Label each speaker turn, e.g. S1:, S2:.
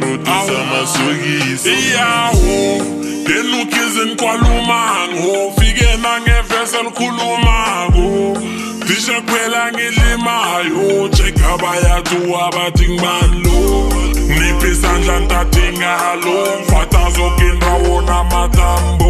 S1: trotter să mă sughizi Iau,
S2: de nu chizi în coalumango Fige nange vesel cu lumago Tisha kwela ngilimayo Cheka bayatu abating balo Nipisa njanta tingalo Fata zokindra wona matambo